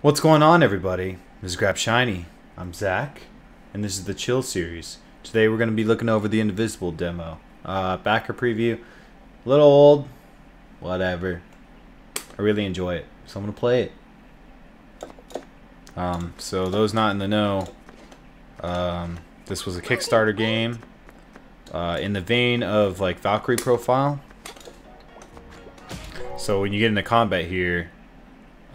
What's going on, everybody? This is Grab Shiny. I'm Zach, and this is the Chill series. Today we're going to be looking over the Indivisible demo. Uh, backer preview. A little old. Whatever. I really enjoy it, so I'm going to play it. Um, so those not in the know, um, this was a Kickstarter game. Uh, in the vein of like Valkyrie Profile. So when you get into combat here,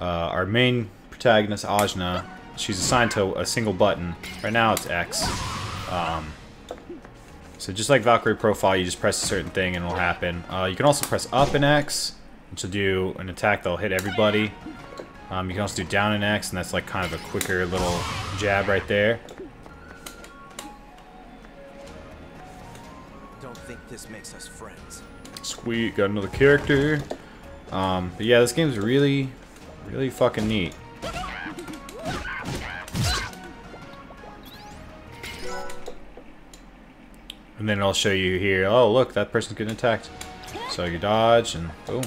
uh, our main protagonist, Ajna, she's assigned to a single button. Right now it's X. Um, so just like Valkyrie Profile, you just press a certain thing and it'll happen. Uh, you can also press up in X, which will do an attack that'll hit everybody. Um, you can also do down in X, and that's like kind of a quicker little jab right there. Don't think this makes us friends. Sweet, got another character. Um, but yeah, this game's really, really fucking neat. And then it'll show you here, oh look, that person's getting attacked. So you dodge and boom.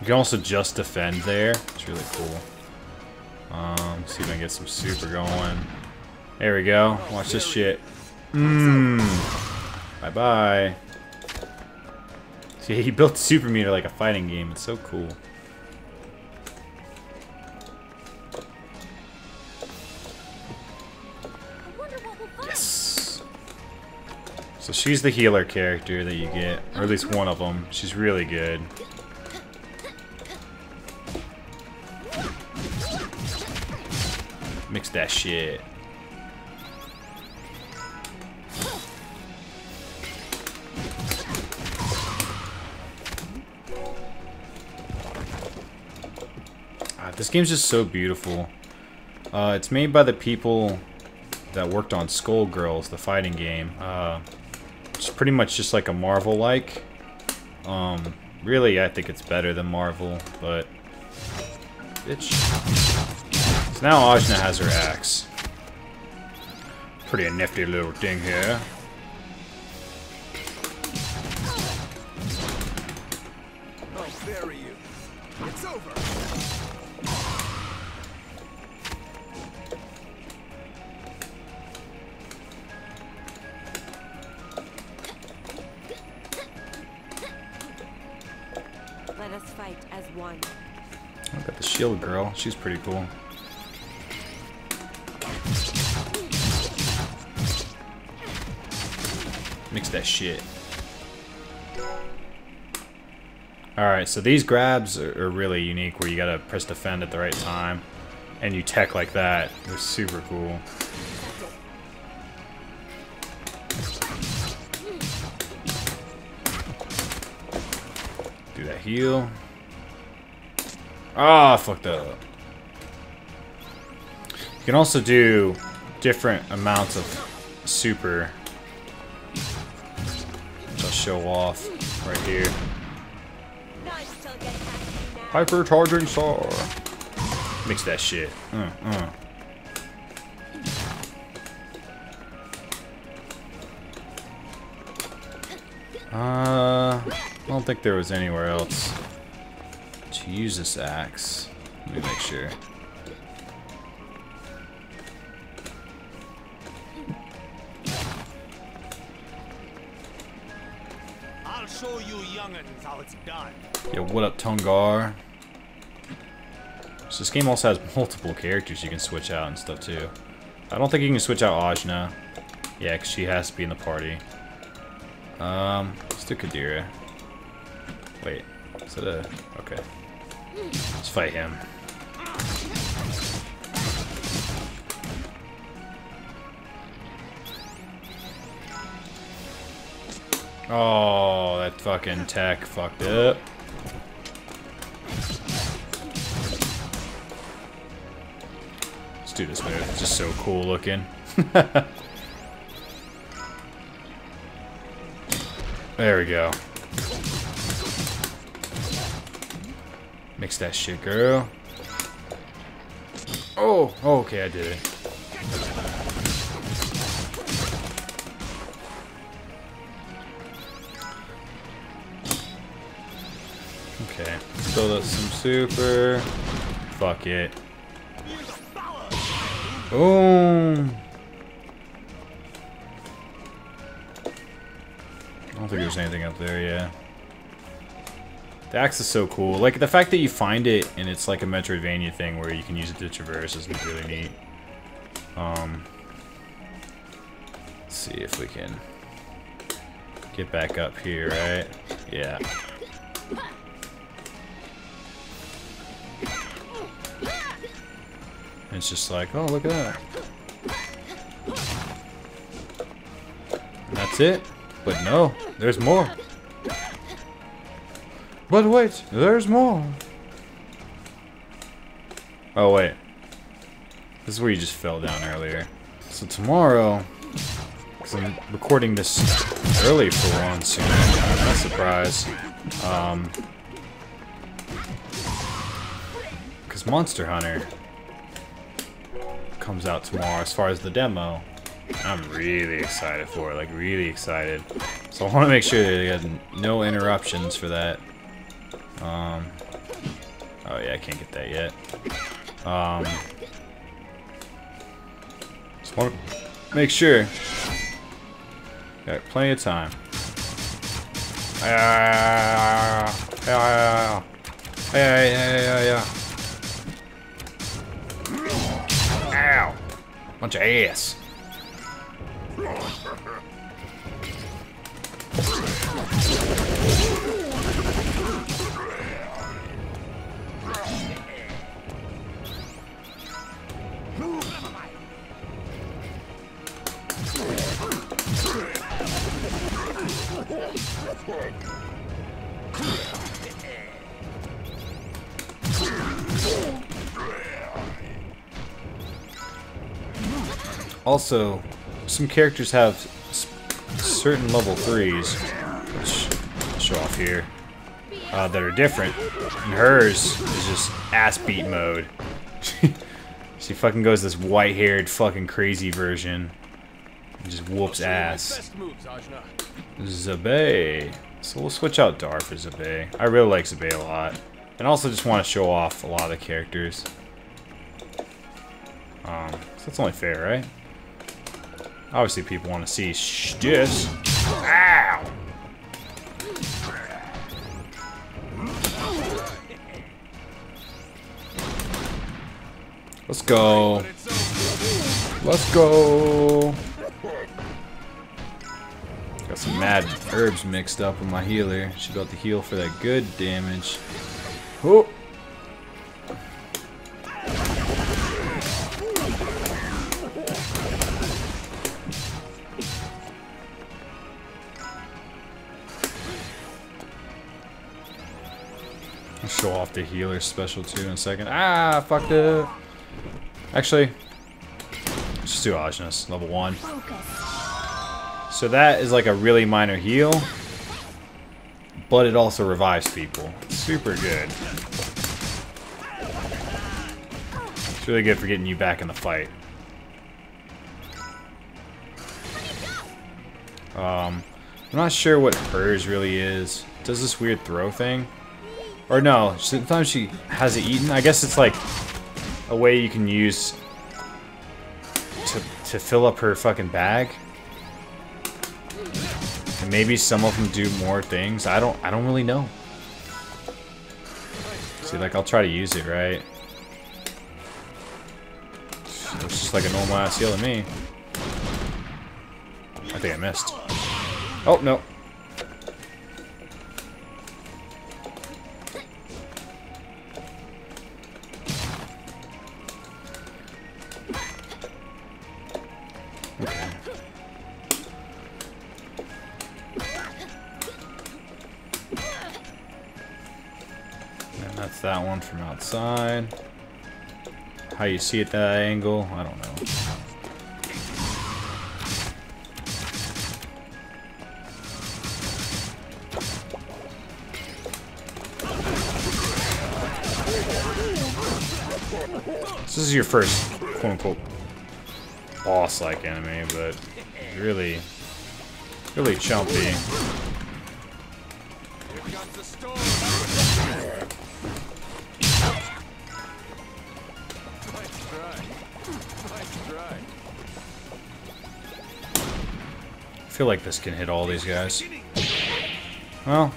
You can also just defend there. It's really cool. Um, see if I can get some super going. There we go. Watch this shit. Mmm. Bye-bye. See, he built Super Meter like a fighting game. It's so cool. So she's the healer character that you get, or at least one of them. She's really good. Mix that shit. Ah, this game's just so beautiful. Uh, it's made by the people that worked on Skullgirls, the fighting game. Uh, pretty much just like a Marvel-like. Um, really, I think it's better than Marvel, but... Bitch. So now Ajna has her axe. Pretty nifty little thing here. Shield girl. She's pretty cool. Mix that shit. Alright, so these grabs are, are really unique where you gotta press defend at the right time. And you tech like that. They're super cool. Do that heal. Ah, fucked up. You can also do different amounts of super. I'll show off right here. Hypercharging star. Mix that shit. Uh, uh. Uh, I don't think there was anywhere else to use this axe. Let me make sure. I'll show you young'uns how it's done. Yo, what up, Tungar? So this game also has multiple characters you can switch out and stuff too. I don't think you can switch out Ajna. Yeah, because she has to be in the party. Um, let's do Qadira. Wait, is it a... Okay. Let's fight him. Oh, that fucking tech fucked up. Let's do this move. It's just so cool looking. there we go. Mix that shit, girl. Oh, oh, okay, I did it. Okay. Build up some super. Fuck it. Boom! I don't think there's anything up there, yeah. The axe is so cool. Like, the fact that you find it and it's like a Metroidvania thing where you can use it to traverse is really neat. Um, let's see if we can get back up here, right? Yeah. It's just like, oh, look at that. And that's it? But no, there's more. But wait, there's more. Oh, wait. This is where you just fell down earlier. So tomorrow, because I'm recording this early for once, you know, not a surprise. Um, because Monster Hunter comes out tomorrow as far as the demo. I'm really excited for it, like really excited. So I want to make sure that they had no interruptions for that. Um, oh yeah, I can't get that yet. Um, just want to make sure. Got plenty of time. Yeah, yeah, yeah, yeah, yeah. Ow! Bunch of ass. Also, some characters have certain level 3s, which show off here, uh, that are different. And hers is just ass beat mode. she fucking goes this white-haired fucking crazy version. Just whoops ass. Zebei. So we'll switch out Dhar for Zebei. I really like Zebei a lot. And also just want to show off a lot of the characters. Um, so that's only fair, right? Obviously people want to see this. Ow! Let's go. Let's go. Got some mad herbs mixed up with my healer. She about to heal for that good damage. Oh! Show off the healer special too in a second. Ah, fucked up. Actually, let's just do Ajna's, level 1. So that is like a really minor heal, but it also revives people. Super good. It's really good for getting you back in the fight. Um, I'm not sure what hers really is. Does this weird throw thing? Or no, sometimes she has it eaten. I guess it's like a way you can use to, to fill up her fucking bag. And maybe some of them do more things. I don't I don't really know. See, like I'll try to use it, right? Looks just like a normal ass heal to me. I think I missed. Oh, no. Outside. How you see it that angle, I don't know. This is your first quote-unquote boss-like enemy, but really, really chumpy. Feel like this can hit all these guys. Well,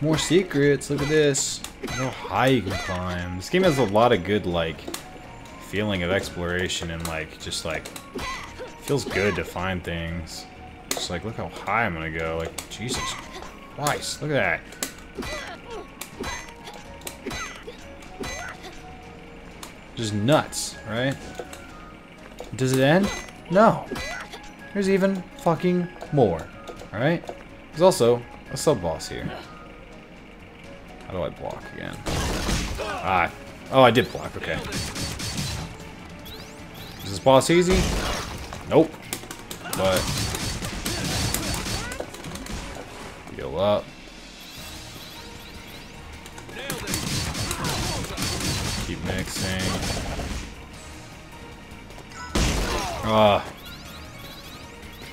more secrets. Look at this. How high you can climb. This game has a lot of good like feeling of exploration and like just like feels good to find things. Just like look how high I'm gonna go. Like Jesus Christ, look at that. Just nuts, right? Does it end? No. There's even fucking more. Alright? There's also a sub boss here. How do I block again? Ah. Oh, I did block. Okay. Is this boss easy? Nope. But. Heal up. Keep mixing. Ah.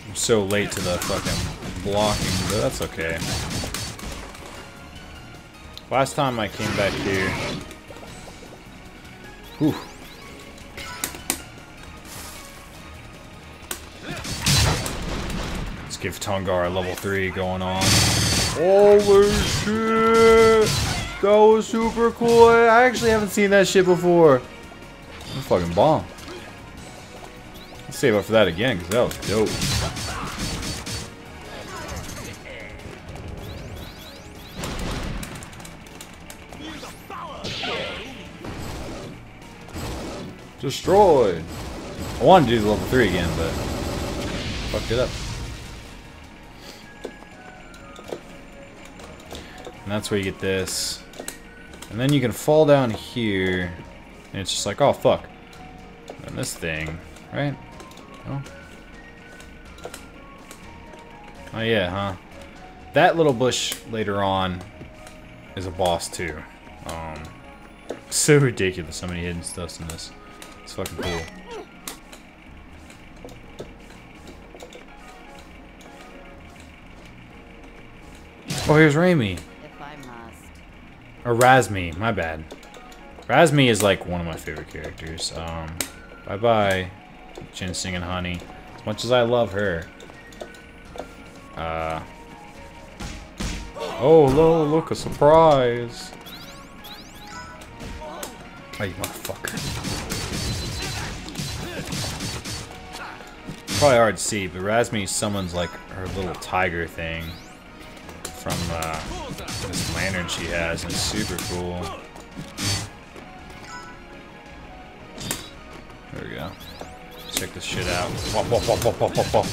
I'm so late to the fucking blocking, but that's okay. Last time I came back here. Whew. Let's give Tungar a level 3 going on. Holy shit! That was super cool. I actually haven't seen that shit before. I'm fucking bomb. Let's save up for that again, because that was dope. Destroyed. I wanted to do the level 3 again, but fucked it up. And that's where you get this. And then you can fall down here. And it's just like, oh fuck. And this thing, right? Oh. Oh yeah, huh? That little bush later on is a boss too. Um, so ridiculous how many hidden stuffs in this. It's fucking cool. Oh, here's Raimi. If I must. Or Razmi, my bad. Razmi is like one of my favorite characters. Um, bye bye, Ginseng and Honey. As much as I love her. Uh. Oh, lo, look, a surprise. You motherfucker. Probably hard to see, but Razmi summons like her little tiger thing from uh, this lantern she has, and it's super cool. There we go. Check this shit out. Wop, wop, wop,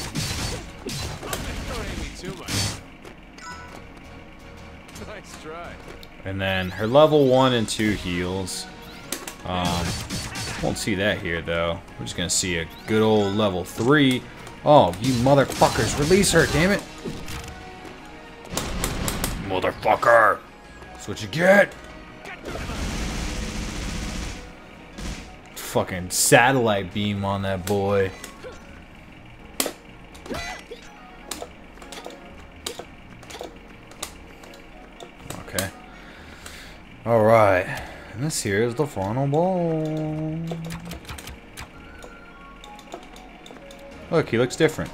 And then her level 1 and 2 heals. Um, won't see that here though. We're just gonna see a good old level 3. Oh, you motherfuckers, release her, damn it! Motherfucker! That's what you get! Fucking satellite beam on that boy. Alright. This here is the final ball. Look, he looks different.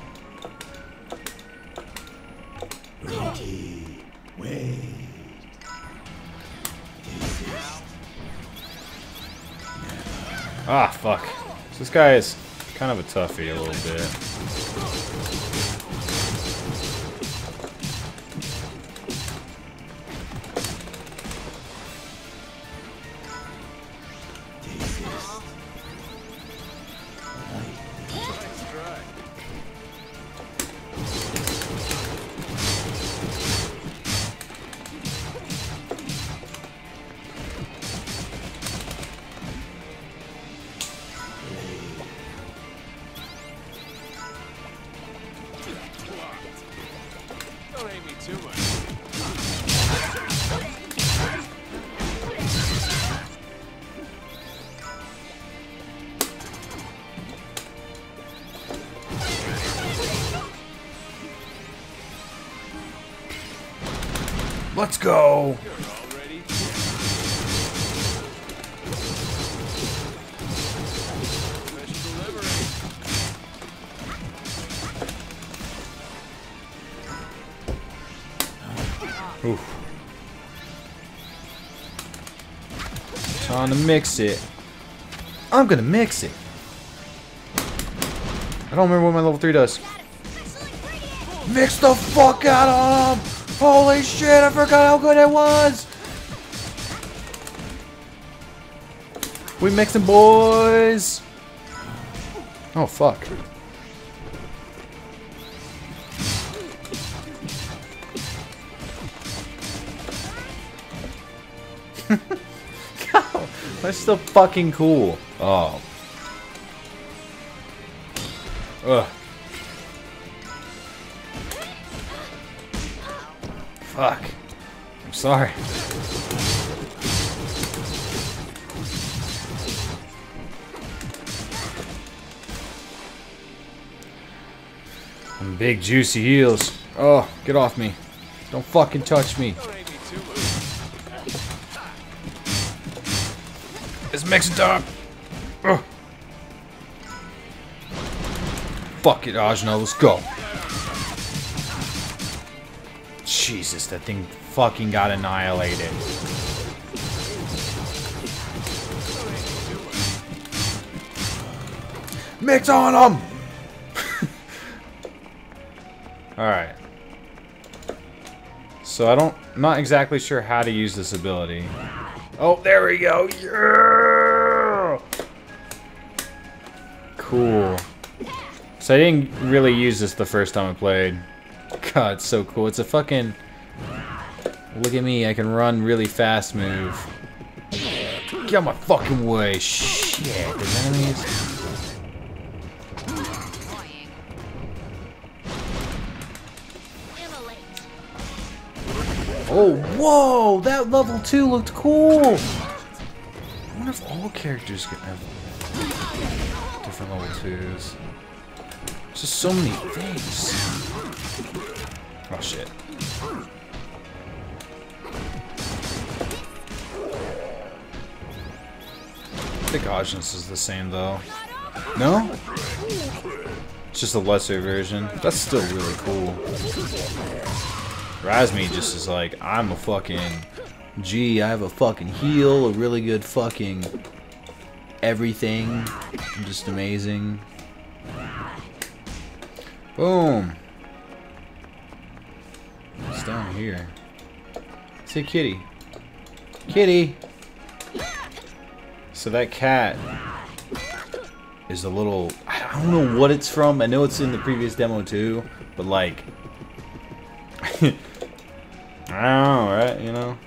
Ah, fuck. This guy is kind of a toughie a little bit. Let's go. You're all ready. Special delivery. Oof. Trying to mix it. I'm gonna mix it. I don't remember what my level 3 does. Mix the fuck out of him! Holy shit, I forgot how good it was! We mixing boys! Oh fuck. That's still fucking cool. Oh. Ugh. Fuck. I'm sorry. Them big juicy heels. Oh, get off me. Don't fucking touch me. It's time. Fuck it, Ajna, let's go. Jesus, that thing fucking got annihilated. Mix on him! Alright. So I don't, I'm not exactly sure how to use this ability. Oh, there we go. Yeah! Cool. So I didn't really use this the first time I played. God, it's so cool. It's a fucking... Look at me, I can run really fast move. Get out my fucking way. Shit, there's enemies. Oh, whoa! That level 2 looked cool! I wonder if all characters can have different level 2s. There's just so many things. Oh, shit. I think Ajna's is the same, though. No? It's just a lesser version. That's still really cool. Razmi just is like, I'm a fucking Gee, I have a fucking heal, a really good fucking everything. I'm just amazing. Boom. It's down here. Say kitty. Kitty! So that cat is a little I don't know what it's from. I know it's in the previous demo too, but like I don't know, right? You know?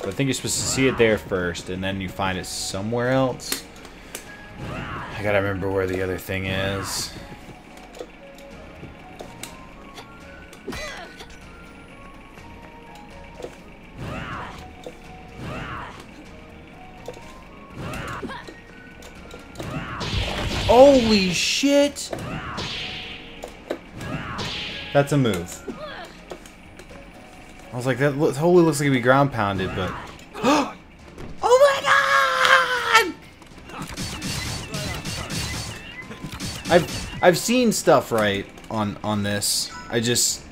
But I think you're supposed to see it there first, and then you find it somewhere else. I gotta remember where the other thing is. Holy shit! That's a move. I was like, that lo totally looks like it'd be ground pounded, but. oh my god! I've I've seen stuff right on on this. I just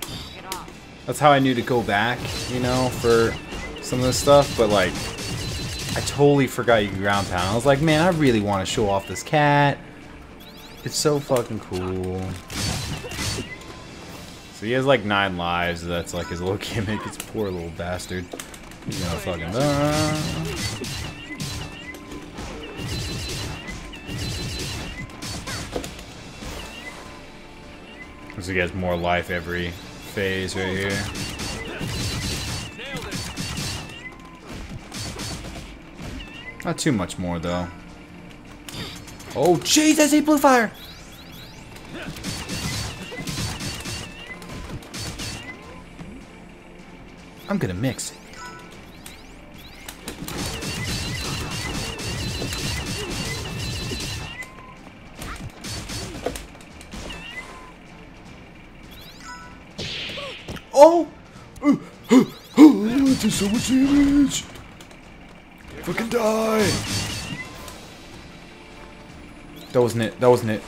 that's how I knew to go back, you know, for some of this stuff. But like, I totally forgot you could ground pound. I was like, man, I really want to show off this cat. It's so fucking cool. So he has like nine lives. That's like his little gimmick. It's poor little bastard. He's gonna fucking die. So he has more life every phase right here. Not too much more though. Oh, Jesus! He blew fire. I'm gonna mix Oh, Oh! It did so much damage! Fucking die! That wasn't it. That wasn't it.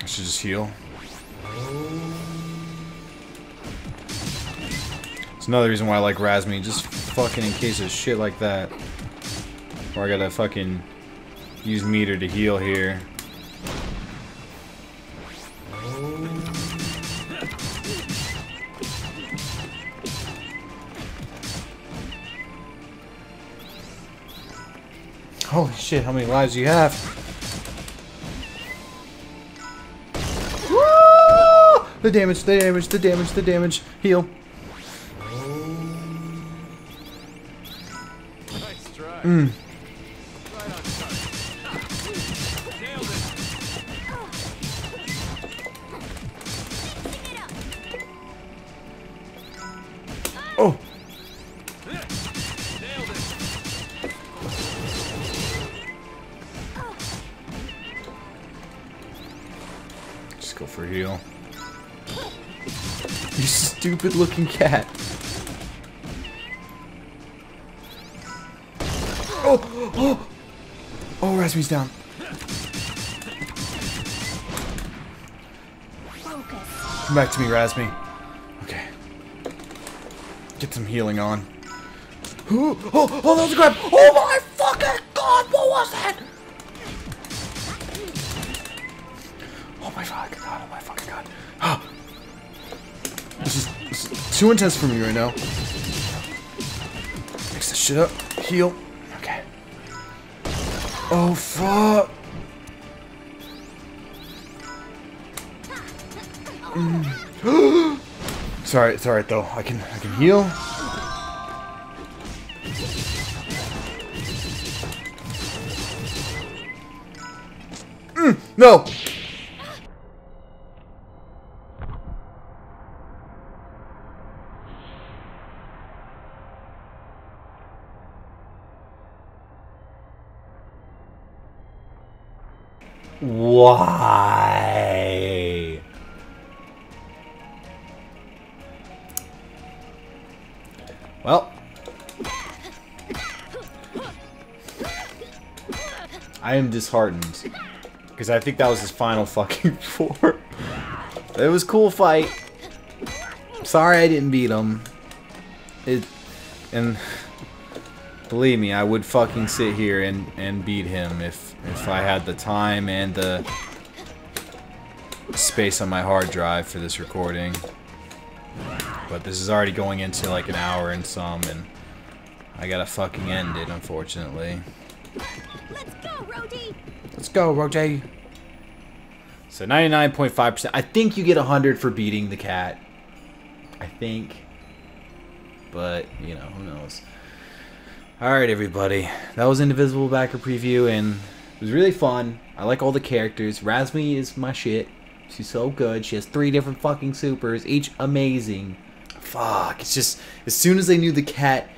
I should just heal. It's another reason why I like Razmi, just fucking in case of shit like that. Or I gotta fucking use meter to heal here. Holy shit, how many lives you have? Woo! The damage, the damage, the damage, the damage. Heal. Nice try. Mm. You stupid looking cat. Oh! Oh! Oh, Razmi's down. Come back to me, Razmi. Okay. Get some healing on. Oh, oh, oh, that was a grab! Oh my fucking god, what was that? My fucking god, oh my fucking god. Ah. This is, this is too intense for me right now. Mix this shit up. Heal. Okay. Oh fuck. It's alright, it's alright though. I can I can heal. Mm, no! Why? Well. I am disheartened. Because I think that was his final fucking four. It was cool fight. Sorry I didn't beat him. It and believe me, I would fucking sit here and, and beat him if if I had the time and the space on my hard drive for this recording. But this is already going into like an hour and some, and I gotta fucking end it, unfortunately. Let's go, Rody. Let's go, Roger. So 99.5%. I think you get 100 for beating the cat. I think. But, you know, who knows. Alright, everybody. That was Indivisible Backer Preview, and it was really fun. I like all the characters. Razmi is my shit. She's so good. She has three different fucking supers, each amazing. Fuck. It's just, as soon as they knew the cat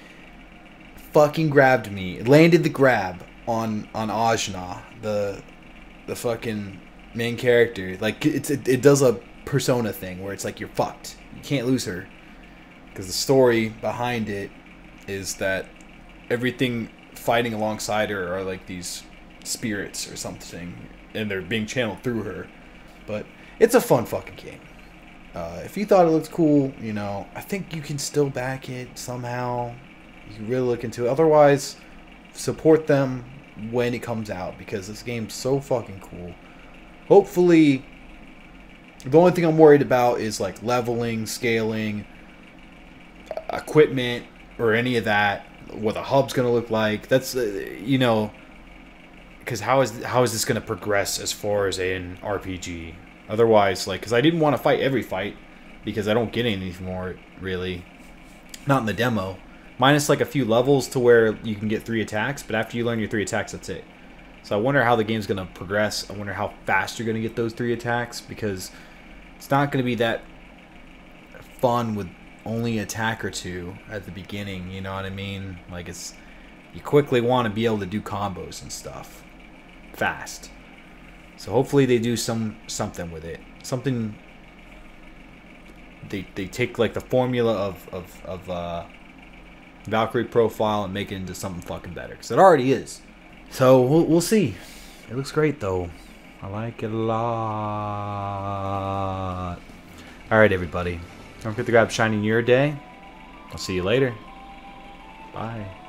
fucking grabbed me, landed the grab on on Ajna, the the fucking main character. Like it's it, it does a persona thing where it's like you're fucked. You can't lose her because the story behind it is that everything fighting alongside her are like these spirits or something, and they're being channeled through her. But it's a fun fucking game. Uh, if you thought it looked cool, you know, I think you can still back it somehow. You can really look into it. Otherwise, support them when it comes out because this game's so fucking cool. Hopefully, the only thing I'm worried about is like leveling, scaling, equipment, or any of that. What the hub's gonna look like. That's uh, you know, because how is how is this gonna progress as far as an RPG? Otherwise, like, because I didn't want to fight every fight because I don't get any more really. Not in the demo minus like a few levels to where you can get three attacks, but after you learn your three attacks, that's it. So I wonder how the game's going to progress. I wonder how fast you're going to get those three attacks because it's not going to be that fun with only attack or two at the beginning. You know what I mean? Like it's you quickly want to be able to do combos and stuff fast. So hopefully they do some something with it. Something they they take like the formula of of of uh, Valkyrie profile and make it into something fucking better because it already is. So we'll we'll see. It looks great though. I like it a lot. All right, everybody. Don't forget to grab Shiny Your Day. I'll see you later. Bye.